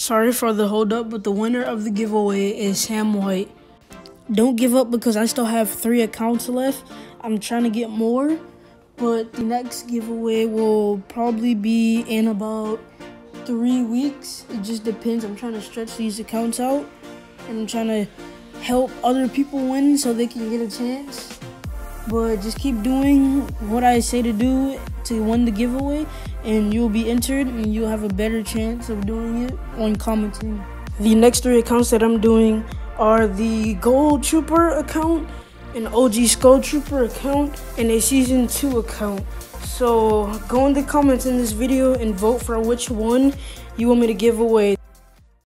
Sorry for the hold up, but the winner of the giveaway is Sam White. Don't give up because I still have three accounts left. I'm trying to get more, but the next giveaway will probably be in about three weeks. It just depends. I'm trying to stretch these accounts out and I'm trying to help other people win so they can get a chance. But just keep doing what I say to do to win the giveaway, and you'll be entered, and you'll have a better chance of doing it on commenting. The next three accounts that I'm doing are the Ghoul Trooper account, an OG Skull Trooper account, and a Season 2 account. So go in the comments in this video and vote for which one you want me to give away.